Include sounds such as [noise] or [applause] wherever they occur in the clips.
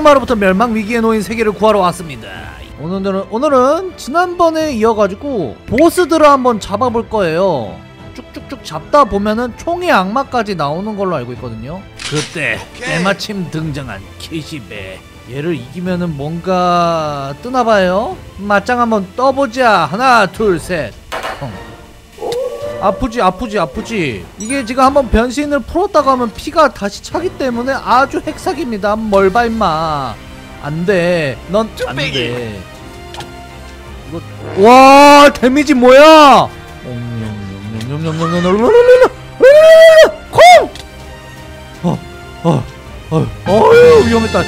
악마로부터 멸망 위기에 놓인 세계를 구하러 왔습니다. 오늘은 오늘은 지난번에 이어가지고 보스들을 한번 잡아볼 거예요. 쭉쭉쭉 잡다 보면은 총의 악마까지 나오는 걸로 알고 있거든요. 그때 때마침 등장한 키시베. 얘를 이기면은 뭔가 뜨나봐요. 맞짱 한번 떠보자. 하나, 둘, 셋. 펑. 아프지 아프지 아프지. 이게 지금 한번 변신을 풀었다고 하면 피가 다시 차기 때문에 아주 핵사기입니다. 멀바 임마. 안돼. 넌 안돼. 이거 와 데미지 뭐야? 콩! 어, 어, 어, 어휴 위험했다.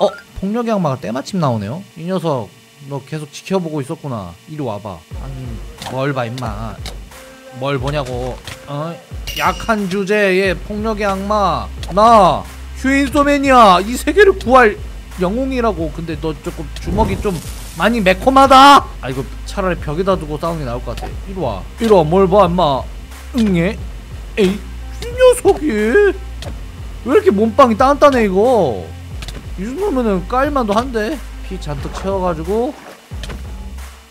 어 폭력의 악마가 때마침 나오네요. 이 녀석 너 계속 지켜보고 있었구나. 이리 와봐. 아니 멀봐 임마 뭘 보냐고. 어? 약한 주제의 폭력의 악마. 나 휴인소맨이야 이 세계를 구할 영웅이라고. 근데 너 조금 주먹이 좀 많이 매콤하다. 아 이거 차라리 벽에다 두고 싸우는 게 나을 것 같아. 이리와. 이리와. 뭘봐 임마. 응애. 에이 이 녀석이. 왜 이렇게 몸빵이 단단해 이거? 이 정도면은 깔만도 한데. 피 잔뜩 채워가지고.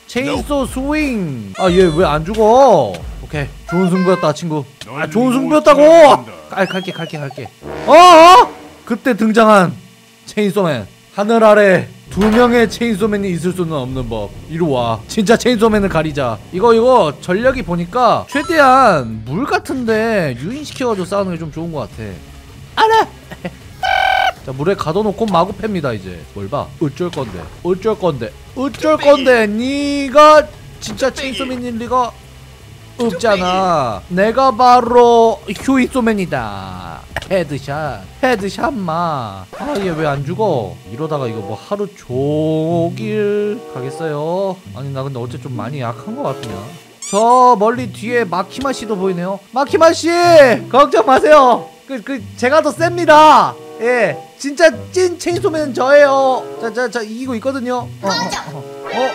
체인소 스윙. 아 얘 왜 안 죽어 오케이. 좋은 승부였다 친구. 아 좋은 승부였다고! 갈, 갈게 갈게 갈게. 어어? 그때 등장한 체인소맨. 하늘 아래 두 명의 체인소맨이 있을 수는 없는 법. 이리 와. 진짜 체인소맨을 가리자. 이거 이거 전력이 보니까 최대한 물 같은데 유인시켜가지고 싸우는 게 좀 좋은 것 같아. 알아 [laughs] 자 물에 가둬놓고 마구 팹니다 이제. 뭘 봐? 어쩔 건데? 어쩔 건데? 어쩔 건데? 니가 진짜 체인소맨일 리가 없잖아. 내가 바로 휴이소맨이다. Headshot. Headshot 마아얘 왜 안 죽어? 이러다가 이거 뭐 하루 종일 가겠어요? 아니 나 근데 어째 좀 많이 약한 것 같으냐? 저 멀리 뒤에 마키마 씨도 보이네요. 마키마 씨! 걱정 마세요. 그, 그 제가 더 셉니다. 예 진짜 찐 체인소맨은 저예요. 자자자 이기고 있거든요. 어, 어, 어, 어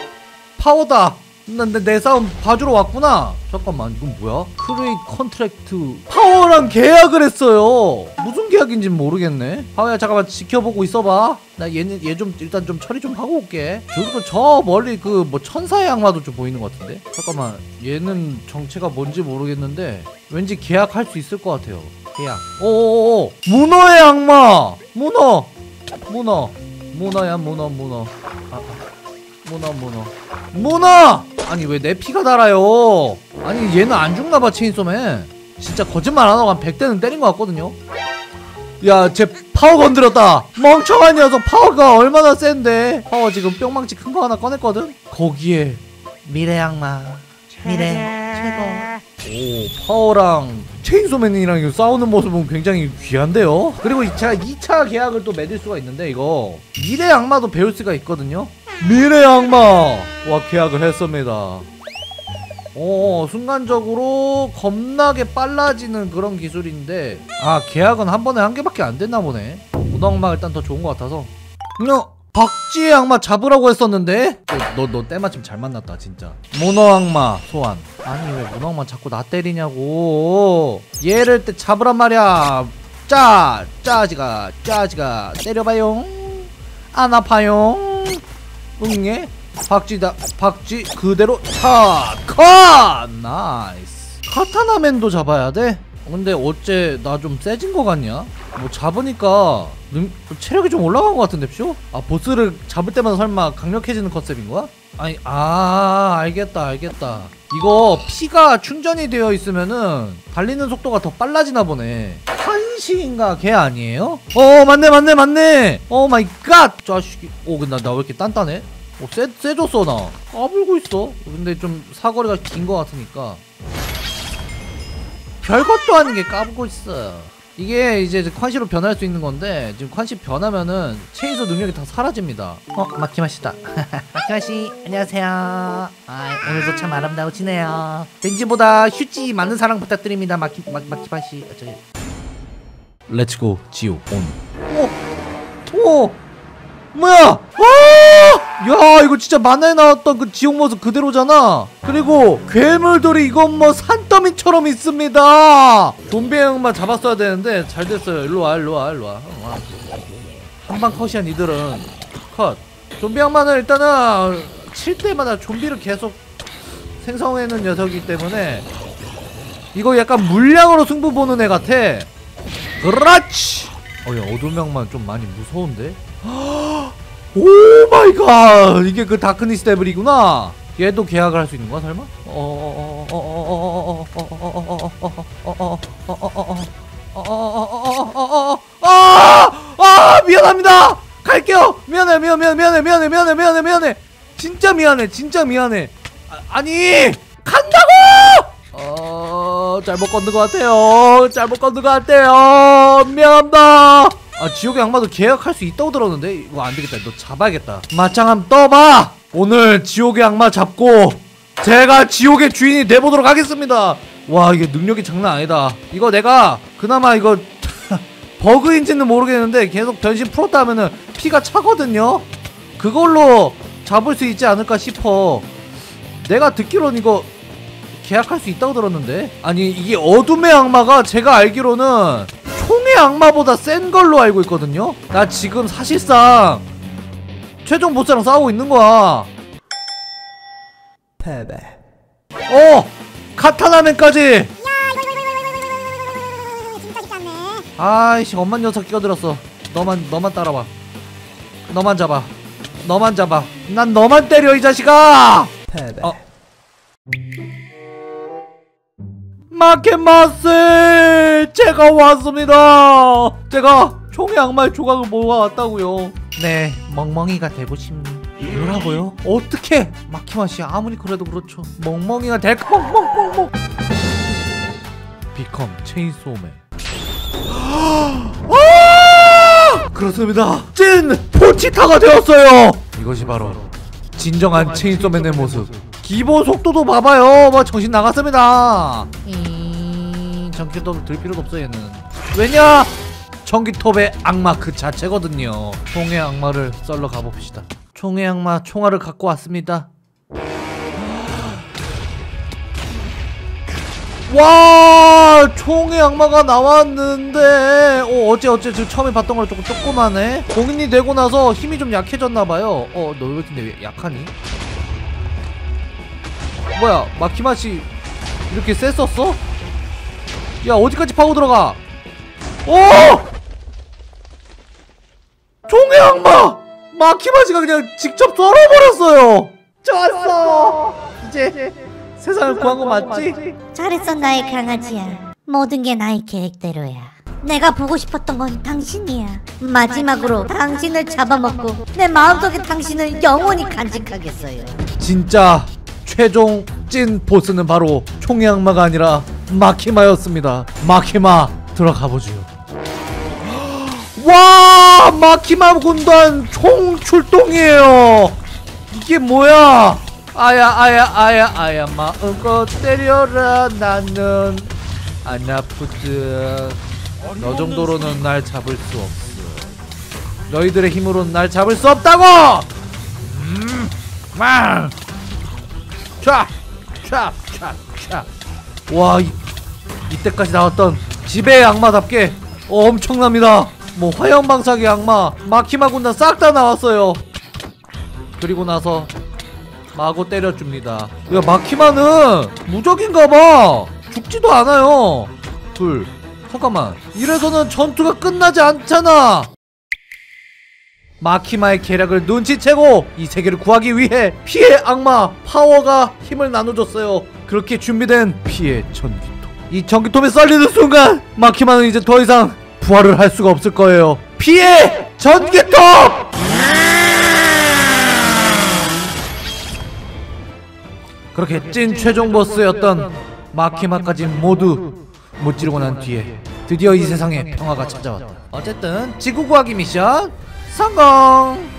파워다 난내 싸움 봐주러 왔구나. 잠깐만 이건 뭐야? create contract 파워랑 계약을 했어요. 무슨 계약인지 모르겠네. 파워야 잠깐만 지켜보고 있어봐. 나 얘는 얘 좀 일단 좀 처리 좀 하고 올게. 그리고 저 멀리 그 뭐 천사의 악마도 좀 보이는 것 같은데? 잠깐만 얘는 정체가 뭔지 모르겠는데 왠지 계약할 수 있을 것 같아요. 계약. 오오오. 문어의 악마! 문어! 문어. 문어야 문어 문어. 아, 아. 문어 문어. 문어 아니 왜 내 피가 달아요? 아니 얘는 안 죽나봐 체인소맨. 진짜 거짓말 안 하고 한 100대는 때린 것 같거든요. 야쟤 파워 건드렸다. 멍청한 녀석 파워가 얼마나 센데. 파워 지금 뿅망치 큰 거 하나 꺼냈거든? 거기에 미래 악마 미래 최고. 오 파워랑 체인소맨이랑 싸우는 모습은 굉장히 귀한데요? 그리고 제가 2차 계약을 또 맺을 수가 있는데 이거. 미래 악마도 배울 수가 있거든요 미래 악마와 계약을 했습니다. 어, 순간적으로 겁나게 빨라지는 그런 기술인데 아 계약은 한 번에 한 개밖에 안 됐나 보네. 문어악마 일단 더 좋은 것 같아서. 너 박쥐의 악마 잡으라고 했었는데 너너 때마침 잘 만났다 진짜. 문어 악마 소환. 아니 왜 문어 악마 자꾸 나 때리냐고. 얘를 때 잡으란 말이야. 짜 짜지가 짜지가 때려봐요. 안 아파요. 응애 박쥐다 박쥐 그대로 컷컷 nice 카타나맨도 잡아야 돼? 근데 어째 나 좀 세진 거 같냐? 뭐 잡으니까 능, 체력이 좀 올라간 거 같은데 쇼? 아 보스를 잡을 때마다 설마 강력해지는 컨셉인 거야? 아니 아 알겠다 알겠다 이거 피가 충전이 되어 있으면은 달리는 속도가 더 빨라지나 보네 콴시인가? 걔 아니에요? 어 맞네 맞네 맞네! Oh my God! 자식이 오 근데 나왜 이렇게 단단해? 오 세, 세졌어 나. 까불고 있어. 근데 좀 사거리가 긴거 같으니까. 별것도 아닌 게 까불고 있어 이게 이제 콴시로 변할 수 있는 건데 지금 콴시 변하면은 체인소 능력이 다 사라집니다. 어 마키마 씨다. [laughs] 마키마 씨 안녕하세요. 아 오늘도 참 아름다우시네요. 덴지보다 휴지 많은 사랑 부탁드립니다 마키 마, 마키마 씨. 아, 저기 Let's go 지옥 온 오! 오! 뭐야! 와! 야 이거 진짜 만화에 나왔던 그 지옥 모습 그대로잖아 그리고 괴물들이 이건 뭐 산더미처럼 있습니다 좀비 형만 잡았어야 되는데 잘 됐어요 일로와 일로와 일로와 와. 한방 컷이한 이들은 컷 좀비 악마는 일단은 칠 때마다 좀비를 계속 생성해는 녀석이기 때문에 이거 약간 물량으로 승부 보는 애 같아 그렇지 어야 어둠 악마는 좀 많이 무서운데 oh my God 이게 그 darkness devil이구나 얘도 계약을 할 수 있는 거야 설마? 아 미안합니다 갈게요 미안해 미안해 미안해 미안해 미안해 미안해 미안해 진짜 미안해 진짜 미안해 아, 아니 간다고 어 잘못 건든 것 같아요. 잘못 건든 것 같아요. 미안합니다. 아 지옥의 악마도 계약할 수 있다고 들었는데? 이거 안 되겠다. 너 잡아야겠다. 마창 한번 떠봐! 오늘 지옥의 악마 잡고 제가 지옥의 주인이 돼보도록 하겠습니다. 와 이게 능력이 장난 아니다. 이거 내가 그나마 이거 [laughs] 버그인지는 모르겠는데 계속 변신 풀었다 하면은 피가 차거든요? 그걸로 잡을 수 있지 않을까 싶어. 내가 듣기로는 이거 계약할 수 있다고 들었는데 아니 이게 어둠의 악마가 제가 알기로는 총의 악마보다 센 걸로 알고 있거든요 나 지금 사실상 최종 보스랑 싸우고 있는 거야 패배. 어! 카타나맨까지! 아이씨 엄만 녀석 끼어들었어 너만 너만 따라와 너만 잡아 너만 잡아 난 너만 때려 이 자식아 패배. 어. 마켓마스 제가 왔습니다! 제가 총의 악마의 조각을 모아왔다고요. 네 멍멍이가 되고 싶니 뭐라고요? 어떻게 마키마씨 아무리 그래도 그렇죠. 멍멍이가 될까 멍멍멍멍. 비컴 체인소맨. [gasps] 아! 그렇습니다. 찐 포치타가 되었어요! 이것이 바로 진정한 체인소맨의 모습 기본 속도도 봐봐요. 뭐 정신 나갔습니다. 이 전기톱 들 필요도 없어 얘는. 왜냐? 전기톱의 악마 그 자체거든요. 총의 악마를 썰러 가봅시다. 총의 악마 총알을 갖고 왔습니다. 와 총의 악마가 나왔는데. 어 어째 어째 지금 처음에 봤던 거랑 조금 조그마네. 공인이 되고 나서 힘이 좀 약해졌나봐요. 어너 왜 근데 왜 약하니? 뭐야 마키마시 이렇게 셌었어? 야 어디까지 파고 들어가 오! 총의 악마! 마키마시가 그냥 직접 썰어버렸어요 좋았어 이제 세상을 구한 거 맞지? 잘했어 나의 강아지야. 모든 게 나의 계획대로야. 내가 보고 싶었던 건 당신이야. 마지막으로 당신을 잡아먹고 내 마음속에 당신을 영원히 간직하겠어요. 진짜 최종 찐 보스는 바로 총의 악마가 아니라 마키마였습니다. 마키마 들어가 보죠. 와 마키마 군단 총 출동이에요. 이게 뭐야? 아야 아야 아야 아야 마음껏 때려라 나는 안 아프드. 너 정도로는 날 잡을 수 없어. 너희들의 힘으로는 날 잡을 수 없다고. 음, 망. 촥! 촥! 촥! 촥! 와, 이, 이때까지 나왔던 지배의 악마답게 어, 엄청납니다. 뭐 화염방사기 악마, 마키마 군단 싹 다 나왔어요. 그리고 나서 마구 때려줍니다. 야, 마키마는 무적인가봐. 죽지도 않아요. 둘, 잠깐만. 이래서는 전투가 끝나지 않잖아. 마키마의 계략을 눈치채고 이 세계를 구하기 위해 피해 악마 파워가 힘을 나눠줬어요. 그렇게 준비된 피해 전기톱. 이 전기톱이 썰리는 순간 마키마는 이제 더 이상 부활을 할 수가 없을 거예요. 피해 전기톱! 그렇게 찐 최종 보스였던 마키마까지 모두 무찌르고 난 뒤에 드디어 이 세상에 평화가 찾아왔다. 어쨌든 지구 구하기 미션 성공!